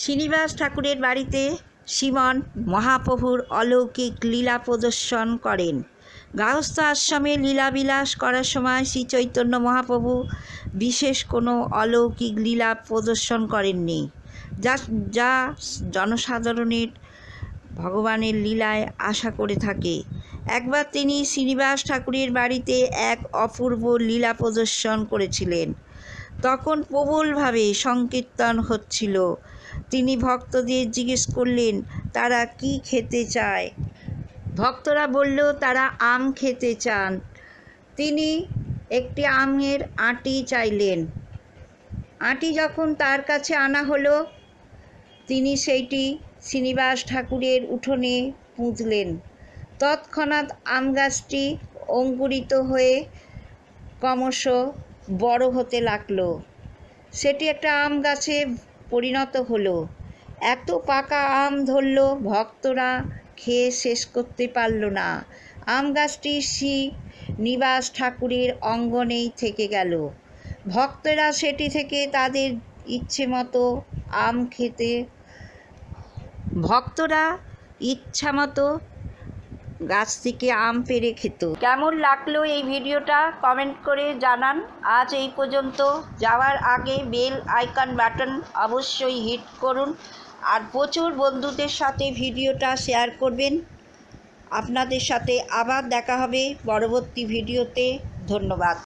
শ্রীনিবাস ঠাকুরের বাড়িতে শ্রীমন মহাপ্রভুর অলৌকিক লীলা প্রদর্শন করেন। গার্হস্থ আশ্রমে লীলাবিলাস করার সময় শ্রী চৈতন্য মহাপ্রভু বিশেষ কোনো অলৌকিক লীলা প্রদর্শন করেননি। যা যা জনসাধারণের ভগবানের লীলায় আশা করে থাকে। একবার তিনি শ্রীনিবাস ঠাকুরের বাড়িতে এক অপূর্ব লীলা প্রদর্শন করেছিলেন। তখন প্রবলভাবে সংকীর্তন হচ্ছিল। তিনি ভক্তদের জিজ্ঞেস করলেন, তারা কি খেতে চায়? ভক্তরা বলল, তারা আম খেতে চান। তিনি একটি আমের আঁটি চাইলেন। আঁটি যখন তার কাছে আনা হলো, তিনি সেইটি শ্রীনিবাস ঠাকুরের উঠোনে পুঁতলেন। তৎক্ষণাৎ আম গাছটি অঙ্কুরিত হয়ে ক্রমশ বড় হতে লাগল। সেটি একটা আম গাছে পরিণত হলো। এত পাকা আম ধরল ভক্তরা, খেয়ে শেষ করতে পারল না। আম গাছটি শ্রী নিবাস ঠাকুরের অঙ্গনেই থেকে গেল। ভক্তরা সেটি থেকে তাদের ইচ্ছে মতো আম খেতে, ভক্তরা ইচ্ছা মতো গাছ থেকে আম পেরে খেত। কেমন লাগল এই ভিডিওটা? কমেন্ট করে জানান। আজ এই পর্যন্ত। যাওয়ার আগে বেল আইকন বাটন অবশ্যই হিট করুন। আর প্রচুর বন্ধুদের সাথে ভিডিওটা শেয়ার করবেন। আপনাদের সাথে আবার দেখা হবে পরবর্তী ভিডিওতে। ধন্যবাদ।